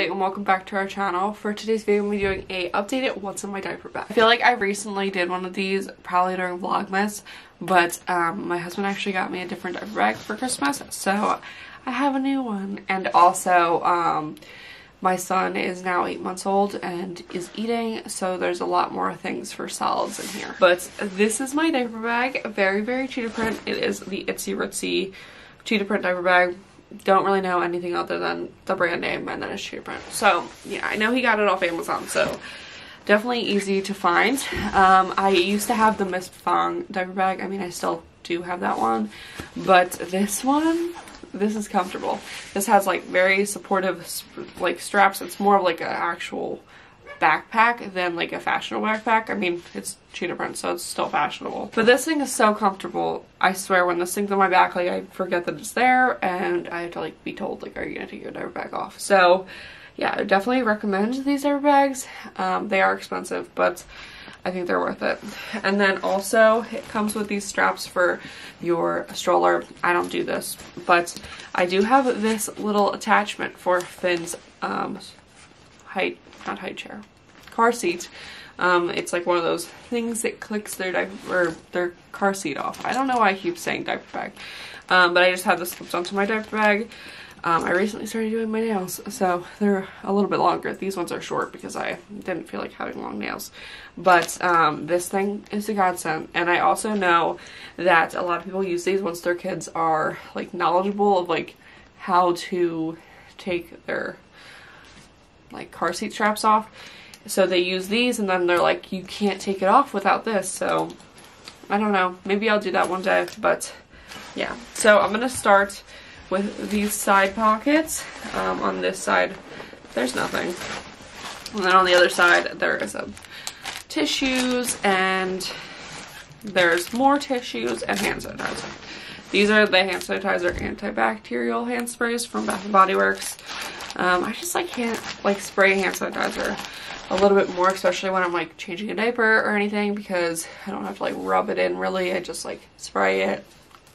Kylie and welcome back to our channel. For today's video, I'm doing a updated what's in my diaper bag. I feel like I recently did one of these probably during Vlogmas, but um, my husband actually got me a different diaper bag for Christmas, so I have a new one. And also, um, my son is now eight months old and is eating, so there's a lot more things for solids in here. But this is my diaper bag, very, very cheetah print. It is the Itzy Ritzy cheetah print diaper bag don't really know anything other than the brand name and then a cheetah print. So yeah, I know he got it off Amazon, so definitely easy to find. Um, I used to have the Miss Fong diaper bag. I mean, I still do have that one, but this one, this is comfortable. This has like very supportive like straps. It's more of like an actual backpack than like a fashionable backpack. I mean, it's cheetah print, so it's still fashionable. But this thing is so comfortable. I swear, when this thing's on my back, like I forget that it's there, and I have to like be told, like, are you gonna take your diaper bag off? So, yeah, I definitely recommend these diaper bags. Um, they are expensive, but I think they're worth it. And then also, it comes with these straps for your stroller. I don't do this, but I do have this little attachment for Finn's um, height not height chair, car seat. Um, it's like one of those things that clicks their diaper, or their car seat off. I don't know why I keep saying diaper bag, um, but I just have this slipped onto my diaper bag. Um, I recently started doing my nails, so they're a little bit longer. These ones are short because I didn't feel like having long nails. But um, this thing is a godsend. And I also know that a lot of people use these once their kids are like knowledgeable of like how to take their like car seat straps off. So they use these and then they're like, you can't take it off without this. So I don't know. Maybe I'll do that one day. But yeah. So I'm going to start with these side pockets. Um, on this side, there's nothing. And then on the other side, there is a tissues and there's more tissues and hand sanitizer. These are the hand sanitizer antibacterial hand sprays from Bath & Body Works. Um, I just like hand, like spray hand sanitizer a little bit more, especially when I'm like changing a diaper or anything because I don't have to like rub it in really. I just like spray it,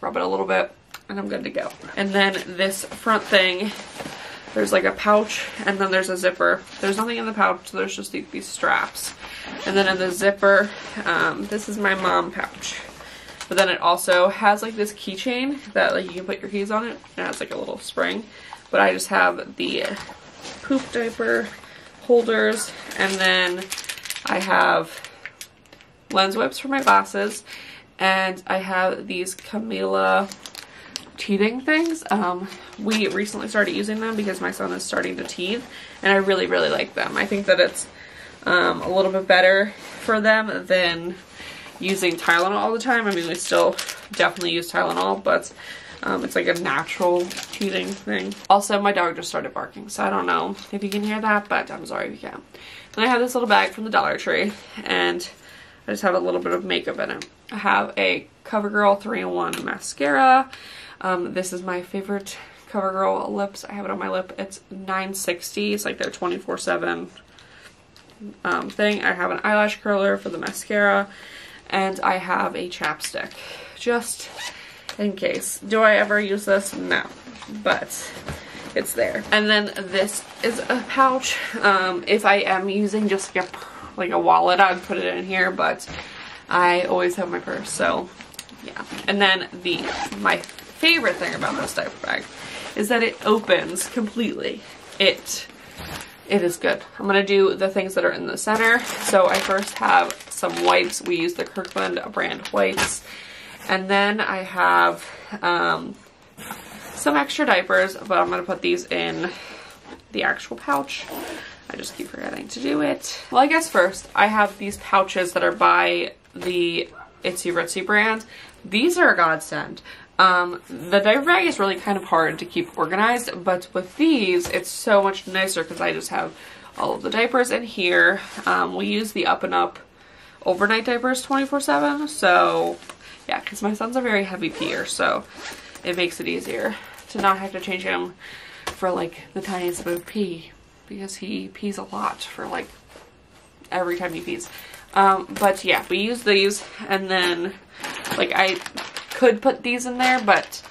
rub it a little bit, and I'm good to go. And then this front thing, there's like a pouch and then there's a zipper. There's nothing in the pouch, so there's just these, these straps. And then in the zipper, um, this is my mom pouch. But then it also has like this keychain that like you can put your keys on it. And it has like a little spring but I just have the poop diaper holders and then I have lens wipes for my glasses and I have these Camilia teething things. Um, we recently started using them because my son is starting to teeth and I really, really like them. I think that it's um, a little bit better for them than using Tylenol all the time. I mean, we still definitely use Tylenol, but um, it's like a natural teething thing. Also, my dog just started barking, so I don't know if you can hear that, but I'm sorry if you can. Then I have this little bag from the Dollar Tree, and I just have a little bit of makeup in it. I have a CoverGirl 3-in-1 mascara. Um, this is my favorite CoverGirl lips. I have it on my lip. It's 960. It's like their 24-7 um, thing. I have an eyelash curler for the mascara, and I have a chapstick. Just in case. Do I ever use this? No. But it's there. And then this is a pouch. Um, if I am using just like a, like a wallet, I'd put it in here, but I always have my purse, so yeah. And then the my favorite thing about this diaper bag is that it opens completely. It it is good. I'm to do the things that are in the center. So I first have some wipes. We use the Kirkland brand wipes. And then I have um, some extra diapers, but I'm going to put these in the actual pouch. I just keep forgetting to do it. Well, I guess first, I have these pouches that are by the Itzy Ritzy brand. These are a godsend. Um, the diaper bag is really kind of hard to keep organized, but with these, it's so much nicer because I just have all of the diapers in here. Um, we use the Up and Up overnight diapers 24-7, so yeah, because my son's a very heavy peer, so it makes it easier to not have to change him for like the tiniest bit of pee because he pees a lot for like every time he pees. Um, but yeah, we use these and then like I could put these in there, but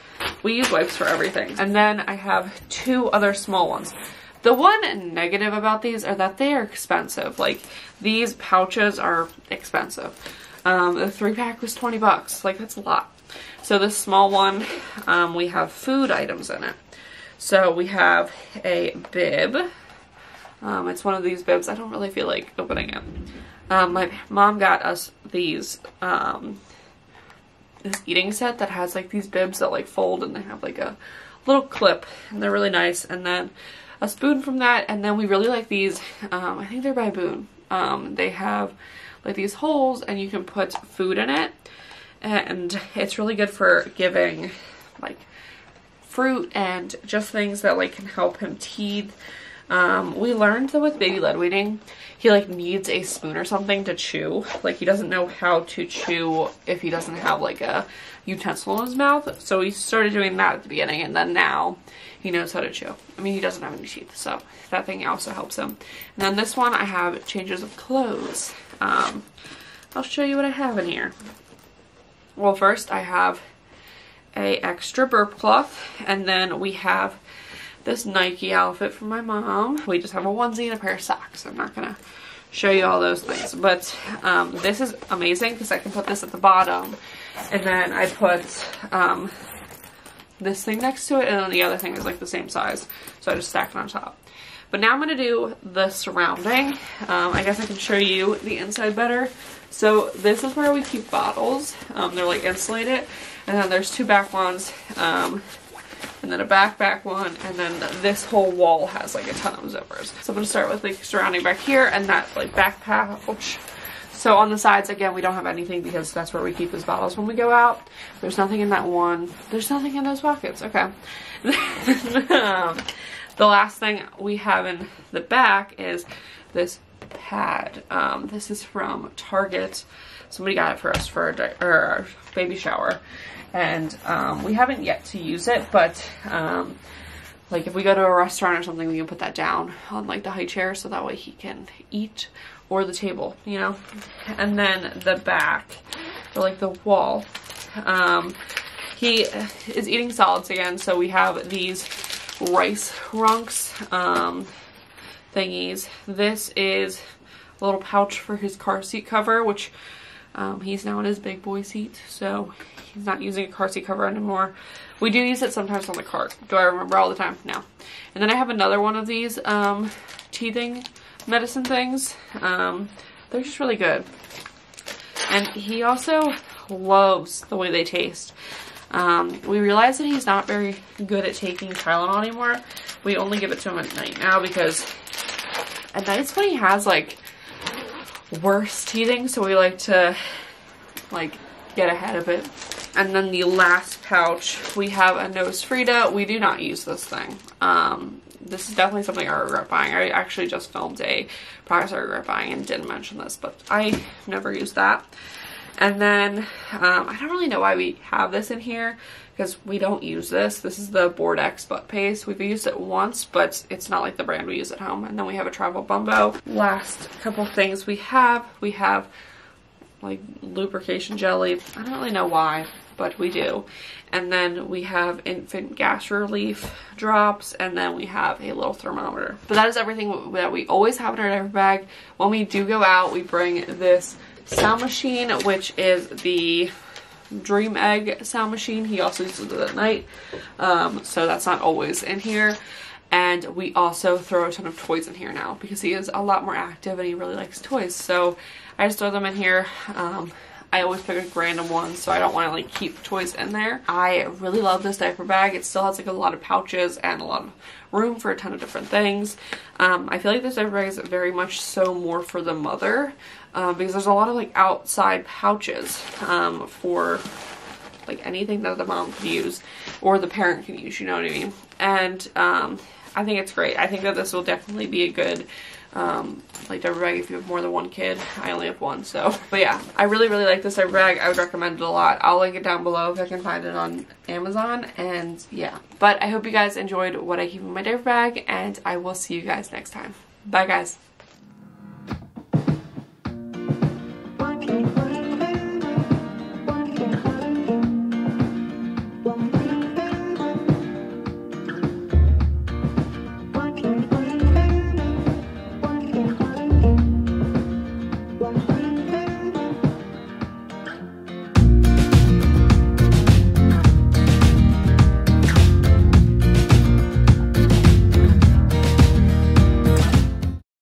we use wipes for everything. And then I have two other small ones. The one negative about these are that they are expensive. Like these pouches are expensive. Um, the three pack was 20 bucks. Like that's a lot. So this small one, um, we have food items in it. So we have a bib. Um, it's one of these bibs. I don't really feel like opening it. Um, my mom got us these, um, this eating set that has like these bibs that like fold and they have like a little clip and they're really nice. And then a spoon from that. And then we really like these, um, I think they're by Boon. Um, they have like these holes and you can put food in it. And it's really good for giving like fruit and just things that like can help him teeth. Um, we learned that with baby led weaning, he like needs a spoon or something to chew. Like he doesn't know how to chew if he doesn't have like a utensil in his mouth. So we started doing that at the beginning and then now he knows how to chew. I mean, he doesn't have any teeth, so that thing also helps him. And then this one, I have changes of clothes. Um, I'll show you what I have in here. Well, first I have a extra burp cloth, and then we have this Nike outfit from my mom. We just have a onesie and a pair of socks. I'm not gonna show you all those things, but um, this is amazing because I can put this at the bottom, and then I put um, this thing next to it, and then the other thing is like the same size, so I just stack it on top. But now I'm going to do the surrounding. Um, I guess I can show you the inside better. So this is where we keep bottles. Um, they're like insulated. And then there's two back ones. Um, and then a back back one. And then this whole wall has like a ton of zippers. So I'm going to start with like surrounding back here and that like back pouch. So on the sides, again, we don't have anything because that's where we keep those bottles when we go out. There's nothing in that one. There's nothing in those pockets. Okay. the last thing we have in the back is this pad. Um, this is from Target. Somebody got it for us for our baby shower. And um, we haven't yet to use it, but um, like if we go to a restaurant or something, we can put that down on like the high chair so that way he can eat or the table, you know? And then the back, or like the wall, um, he is eating solids again, so we have these rice rusks um, thingies. This is a little pouch for his car seat cover, which um, he's now in his big boy seat, so he's not using a car seat cover anymore. We do use it sometimes on the cart. Do I remember all the time? No. And then I have another one of these um, teething medicine things. Um, they're just really good. And he also loves the way they taste. Um, we realize that he's not very good at taking Tylenol anymore. We only give it to him at night now because at nights when he has like worse teething, so we like to like get ahead of it. And then the last pouch, we have a Nose Frida. We do not use this thing. Um, this is definitely something I regret buying. I actually just filmed a product I regret buying and didn't mention this, but I never used that. And then, um, I don't really know why we have this in here because we don't use this. This is the Boudreaux's butt paste. We've used it once, but it's not like the brand we use at home. And then we have a Travel Bumbo. Last couple things we have, we have like lubrication jelly. I don't really know why, but we do. And then we have infant gas relief drops, and then we have a little thermometer. But that is everything that we always have in our diaper bag. When we do go out, we bring this sound machine, which is the Dream Egg sound machine. He also uses it at night, um, so that's not always in here. And we also throw a ton of toys in here now because he is a lot more active and he really likes toys. So I just throw them in here. Um, I always pick a random one so I don't want to like keep toys in there. I really love this diaper bag. It still has like a lot of pouches and a lot of room for a ton of different things. Um, I feel like this diaper bag is very much so more for the mother um, because there's a lot of like outside pouches um, for like anything that the mom can use or the parent can use, you know what I mean? And um, I think it's great. I think that this will definitely be a good um, like diaper bag if you have more than one kid. I only have one, so. But yeah, I really, really like this diaper bag. I would recommend it a lot. I'll link it down below if I can find it on Amazon, and yeah. But I hope you guys enjoyed what I keep in my diaper bag, and I will see you guys next time. Bye, guys.